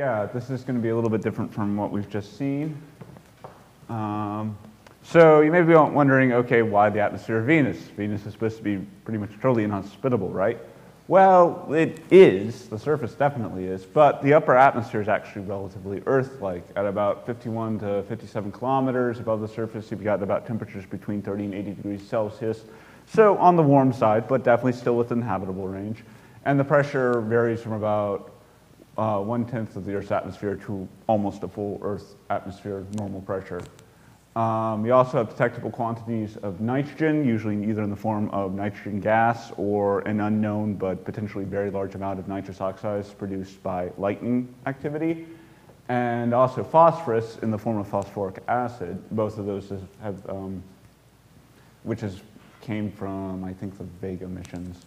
yeah, this is going to be a little bit different from what we've just seen. Um, so you may be wondering, okay, why the atmosphere of Venus? Venus is supposed to be pretty much totally inhospitable, right? Well, it is, the surface definitely is, but the upper atmosphere is actually relatively Earth-like. At about 51 to 57 kilometers above the surface, you've got about temperatures between 30 and 80 degrees Celsius. So on the warm side, but definitely still within the habitable range. And the pressure varies from about uh, one-tenth of the Earth's atmosphere to almost a full Earth atmosphere normal pressure. Um, you also have detectable quantities of nitrogen, usually either in the form of nitrogen gas or an unknown but potentially very large amount of nitrous oxides produced by lightning activity. And also phosphorus in the form of phosphoric acid. Both of those have, um, which is, came from, I think, the Vega missions.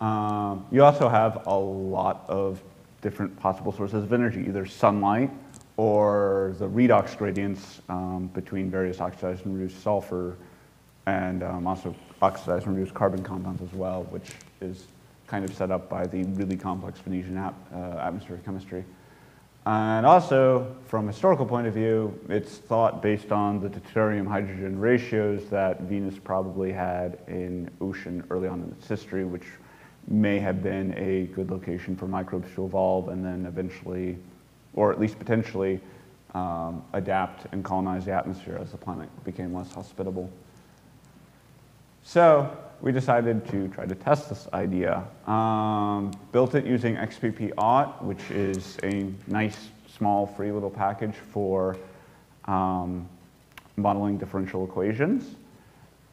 Um, you also have a lot of different possible sources of energy, either sunlight, or the redox gradients um, between various oxidized and reduced sulfur and um, also oxidized and reduced carbon compounds as well, which is kind of set up by the really complex Venusian ap uh, atmospheric chemistry. And also, from a historical point of view, it's thought based on the deuterium-hydrogen ratios that Venus probably had an ocean early on in its history, which may have been a good location for microbes to evolve and then eventually or at least potentially um, adapt and colonize the atmosphere as the planet became less hospitable. So we decided to try to test this idea. Um, built it using XPPAUT, which is a nice, small, free little package for um, modeling differential equations.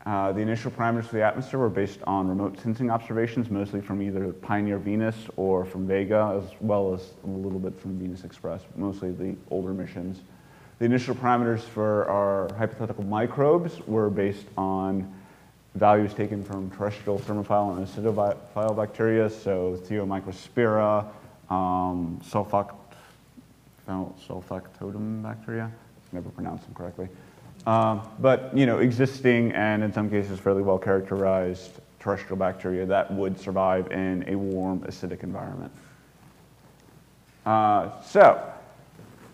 Uh, the initial parameters for the atmosphere were based on remote sensing observations, mostly from either Pioneer Venus or from Vega, as well as a little bit from Venus Express, mostly the older missions. The initial parameters for our hypothetical microbes were based on values taken from terrestrial thermophile and acidophile bacteria, so Thiomicrospira, um, sulfac sulfactotum bacteria, never pronounced them correctly. Um, but you know, existing and in some cases fairly well characterized terrestrial bacteria that would survive in a warm acidic environment. Uh, so,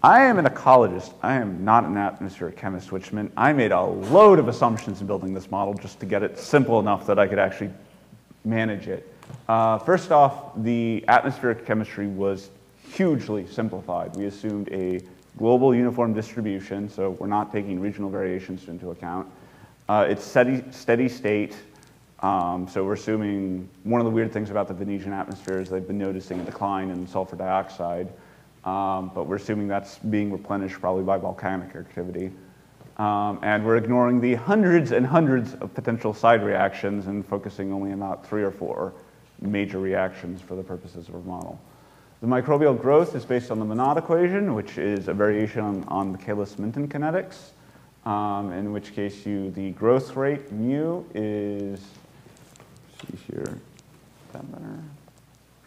I am an ecologist. I am not an atmospheric chemist, which meant I made a load of assumptions in building this model just to get it simple enough that I could actually manage it. Uh, first off, the atmospheric chemistry was hugely simplified. We assumed a global uniform distribution, so we're not taking regional variations into account. Uh, it's steady, steady state, um, so we're assuming one of the weird things about the Venusian atmosphere is they've been noticing a decline in sulfur dioxide, um, but we're assuming that's being replenished probably by volcanic activity. Um, and we're ignoring the hundreds and hundreds of potential side reactions and focusing only on about three or four major reactions for the purposes of our model. The microbial growth is based on the Monod equation, which is a variation on, on Michaelis-Menten kinetics, um, in which case you, the growth rate mu is, see here, that better?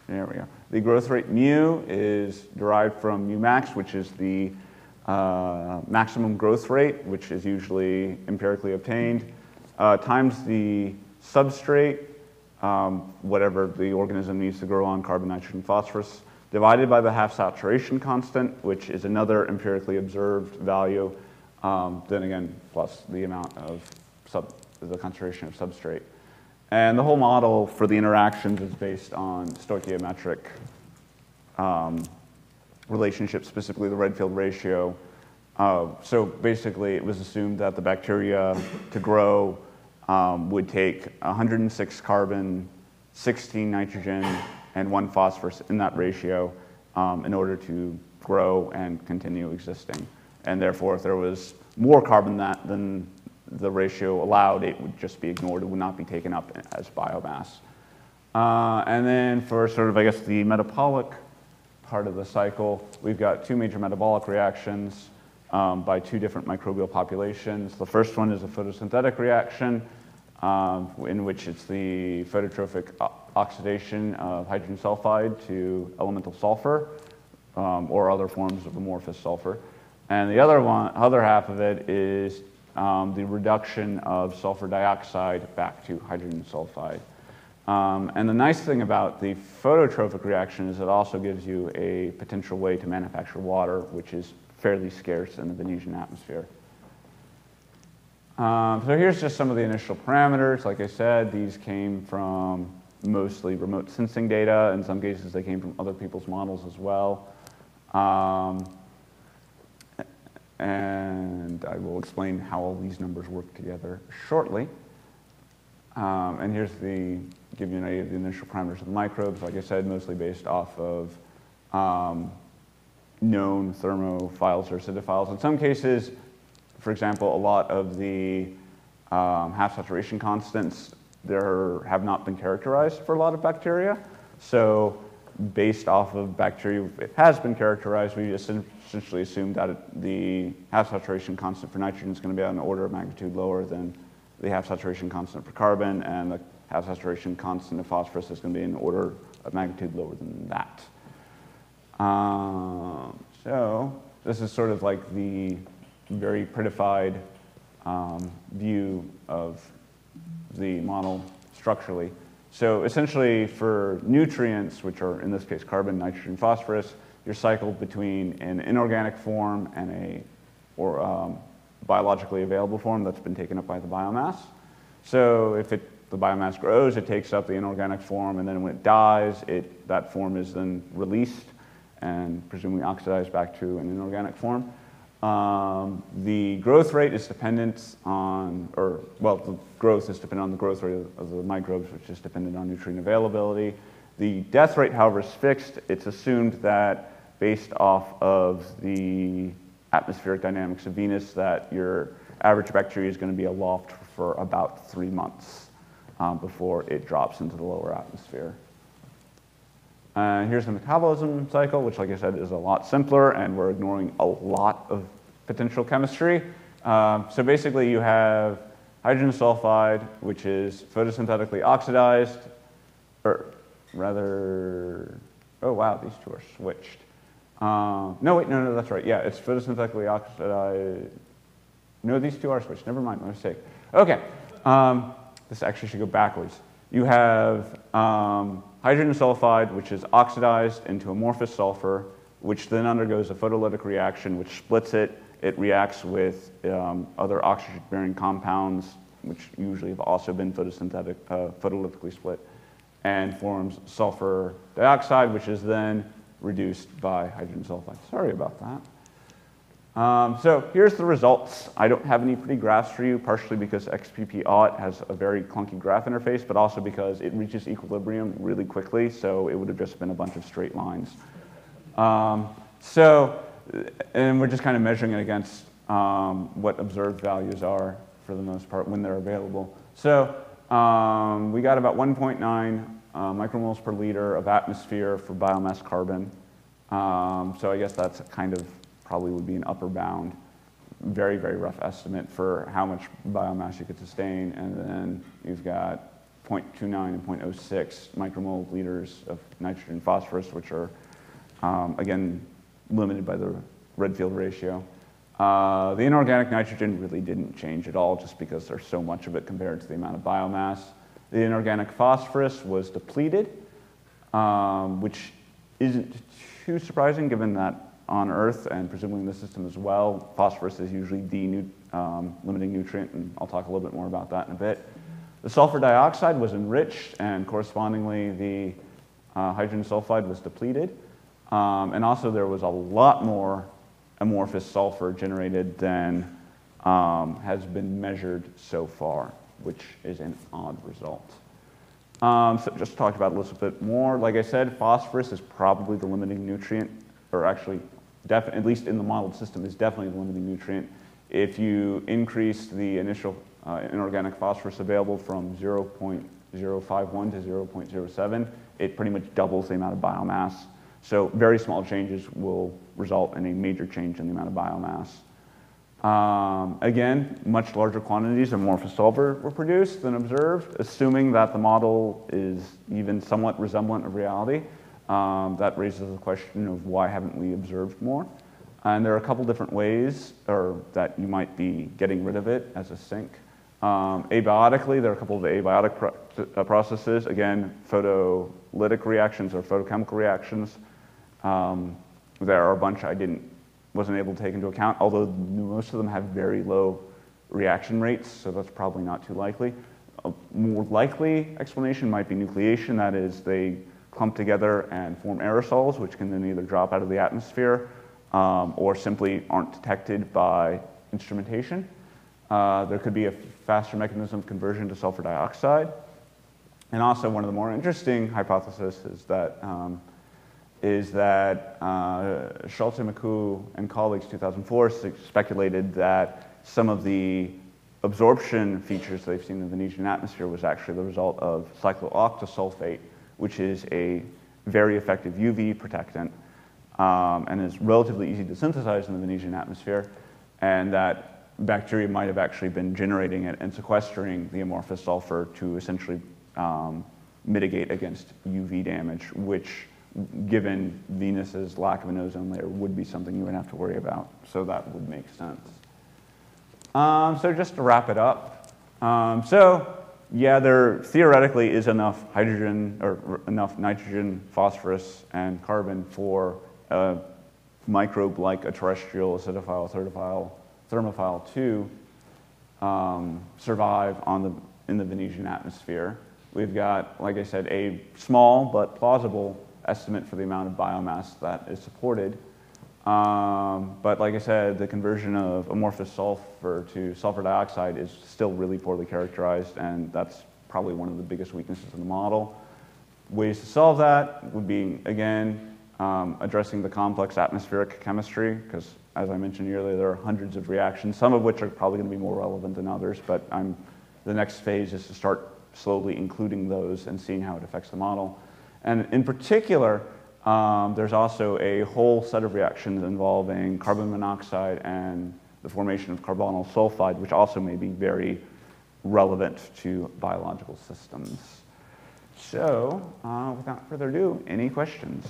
There we go. The growth rate mu is derived from mu max, which is the uh, maximum growth rate, which is usually empirically obtained, uh, times the substrate, um, whatever the organism needs to grow on, carbon, nitrogen, phosphorus, divided by the half saturation constant, which is another empirically observed value, um, then again, plus the amount of sub, the concentration of substrate. And the whole model for the interactions is based on stoichiometric um, relationships, specifically the Redfield ratio. Uh, so basically, it was assumed that the bacteria to grow um, would take 106 carbon, 16 nitrogen, and one phosphorus in that ratio um, in order to grow and continue existing. And therefore, if there was more carbon that, than the ratio allowed, it would just be ignored. It would not be taken up as biomass. Uh, and then for sort of, I guess, the metabolic part of the cycle, we've got two major metabolic reactions um, by two different microbial populations. The first one is a photosynthetic reaction, um, in which it's the phototrophic oxidation of hydrogen sulfide to elemental sulfur um, or other forms of amorphous sulfur. And the other, one, other half of it is um, the reduction of sulfur dioxide back to hydrogen sulfide. Um, and the nice thing about the phototrophic reaction is it also gives you a potential way to manufacture water, which is fairly scarce in the Venusian atmosphere. Um, so here's just some of the initial parameters. Like I said, these came from mostly remote sensing data. In some cases, they came from other people's models as well. Um, and I will explain how all these numbers work together shortly. Um, and here's the, give you an idea of the initial parameters of the microbes. Like I said, mostly based off of um, known thermophiles or acidophiles. In some cases, for example, a lot of the um, half saturation constants there have not been characterized for a lot of bacteria. So based off of bacteria, it has been characterized, we essentially assume that the half saturation constant for nitrogen is going to be an order of magnitude lower than the half saturation constant for carbon, and the half saturation constant of phosphorus is going to be an order of magnitude lower than that. Um, so this is sort of like the very prettified um, view of the model structurally. So essentially for nutrients, which are in this case carbon, nitrogen, phosphorus, you're cycled between an inorganic form and a or um, biologically available form that's been taken up by the biomass. So if it, the biomass grows, it takes up the inorganic form, and then when it dies, it, that form is then released and presumably oxidized back to an inorganic form. Um, the growth rate is dependent on, or well, the growth is dependent on the growth rate of, the microbes, which is dependent on nutrient availability. The death rate, however, is fixed. It's assumed that based off of the atmospheric dynamics of Venus, that your average bacteria is going to be aloft for about three months um, before it drops into the lower atmosphere. Here's the metabolism cycle, which, like I said, is a lot simpler, and we're ignoring a lot of potential chemistry. Um, so basically, you have hydrogen sulfide, which is photosynthetically oxidized, or rather, oh wow, these two are switched. Uh, no, wait, no, no, that's right. Yeah, it's photosynthetically oxidized. No, these two are switched. Never mind, my mistake. Okay, um, this actually should go backwards. You have um, hydrogen sulfide, which is oxidized into amorphous sulfur, which then undergoes a photolytic reaction, which splits it. It reacts with um, other oxygen-bearing compounds, which usually have also been photosynthetic, uh, photolytically split, and forms sulfur dioxide, which is then reduced by hydrogen sulfide. Sorry about that. Um, so here's the results. I don't have any pretty graphs for you, partially because XPP has a very clunky graph interface, but also because it reaches equilibrium really quickly, so it would have just been a bunch of straight lines. Um, so, and we're just kind of measuring it against um, what observed values are for the most part when they're available. So um, we got about 1.9 uh, micromoles per liter of atmosphere for biomass carbon. Um, so I guess that's kind of probably would be an upper bound. Very, very rough estimate for how much biomass you could sustain. And then you've got 0.29 and 0.06 micromole liters of nitrogen phosphorus, which are, um, again, limited by the Redfield ratio. Uh, the inorganic nitrogen really didn't change at all just because there's so much of it compared to the amount of biomass. The inorganic phosphorus was depleted, um, which isn't too surprising given that on Earth and presumably in the system as well. Phosphorus is usually the um, limiting nutrient, and I'll talk a little bit more about that in a bit. The sulfur dioxide was enriched, and correspondingly, the uh, hydrogen sulfide was depleted. Um, and also, there was a lot more amorphous sulfur generated than um, has been measured so far, which is an odd result. Um, so just talked about a little bit more. Like I said, phosphorus is probably the limiting nutrient, or actually at least in the modeled system, is definitely the limiting nutrient. If you increase the initial uh, inorganic phosphorus available from 0.051 to 0.07, it pretty much doubles the amount of biomass. So very small changes will result in a major change in the amount of biomass. Um, again, much larger quantities of amorphous sulfur were produced than observed, assuming that the model is even somewhat resemblant of reality. Um, that raises the question of why haven't we observed more? And there are a couple different ways or that you might be getting rid of it as a sink. Um, abiotically, there are a couple of abiotic pro uh, processes. Again, photolytic reactions or photochemical reactions. Um, there are a bunch I didn't, wasn't able to take into account, although most of them have very low reaction rates, so that's probably not too likely. A more likely explanation might be nucleation, that is, they clump together and form aerosols, which can then either drop out of the atmosphere um, or simply aren't detected by instrumentation. Uh, there could be a faster mechanism of conversion to sulfur dioxide. And also, one of the more interesting hypotheses is that, um, is that uh, Schulze-Makuch and colleagues 2004 speculated that some of the absorption features they've seen in the Venetian atmosphere was actually the result of cyclooctasulfate, which is a very effective UV protectant um, and is relatively easy to synthesize in the Venetian atmosphere, and that bacteria might have actually been generating it and sequestering the amorphous sulfur to essentially um, mitigate against UV damage, which, given Venus's lack of an ozone layer, would be something you would have to worry about. So that would make sense. Um, so just to wrap it up, um, so yeah, there theoretically is enough hydrogen or enough nitrogen, phosphorus, and carbon for a microbe like a terrestrial acidophile, thermophile, thermophile to um, survive on the, in the Venetian atmosphere. We've got, like I said, a small but plausible estimate for the amount of biomass that is supported. Um, but like I said, the conversion of amorphous sulfur to sulfur dioxide is still really poorly characterized, and that's probably one of the biggest weaknesses in the model. Ways to solve that would be, again, um, addressing the complex atmospheric chemistry, because as I mentioned earlier, there are hundreds of reactions, some of which are probably going to be more relevant than others, but I'm, the next phase is to start slowly including those and seeing how it affects the model. And in particular, um, there's also a whole set of reactions involving carbon monoxide and the formation of carbonyl sulfide, which also may be very relevant to biological systems. So, uh, without further ado, any questions?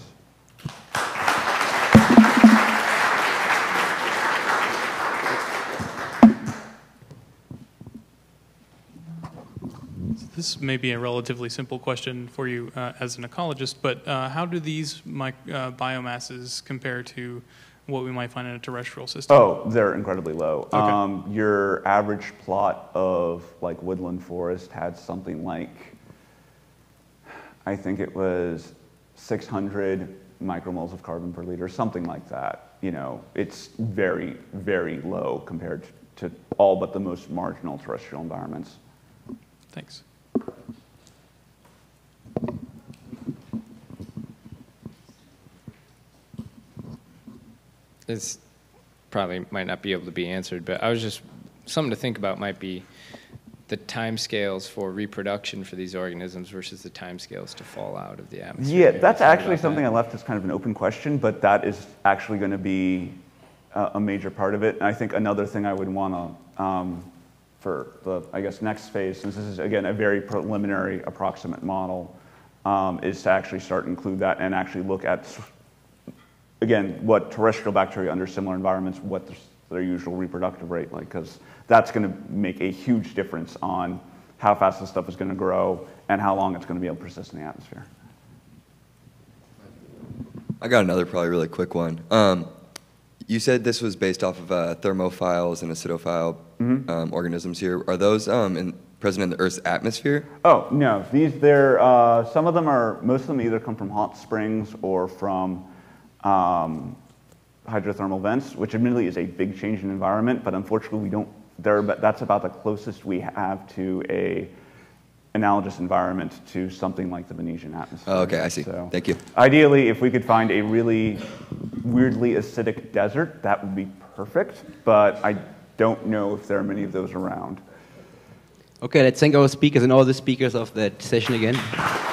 This may be a relatively simple question for you uh, as an ecologist, but uh, how do these uh, biomasses compare to what we might find in a terrestrial system? Oh, they're incredibly low. Okay. Um, your average plot of like woodland forest had something like, I think it was 600 micromoles of carbon per liter, something like that. You know, it's very, very low compared to all but the most marginal terrestrial environments. Thanks. This probably might not be able to be answered, but I was just something to think about might be the timescales for reproduction for these organisms versus the timescales to fall out of the atmosphere. Yeah, that's actually something that? I left as kind of an open question, but that is actually going to be a, a major part of it. And I think another thing I would want to um, for the, I guess, next phase, since this is, again, a very preliminary approximate model, um, is to actually start to include that and actually look at, again, what terrestrial bacteria under similar environments, what their usual reproductive rate like, because that's going to make a huge difference on how fast this stuff is going to grow and how long it's going to be able to persist in the atmosphere. I got another probably really quick one. Um, you said this was based off of uh, thermophiles and acidophile mm-hmm. um, organisms here. Are those um, in, present in the Earth's atmosphere? Oh no, these they're uh, some of them are most of them either come from hot springs or from um, hydrothermal vents, which admittedly is a big change in environment, but unfortunately we don't. There, but that's about the closest we have to a analogous environment to something like the Venetian atmosphere. Oh, okay, I see. So Thank you. Ideally, if we could find a really weirdly acidic desert, that would be perfect, but I don't know if there are many of those around. Okay, let's thank our speakers and all the speakers of that session again.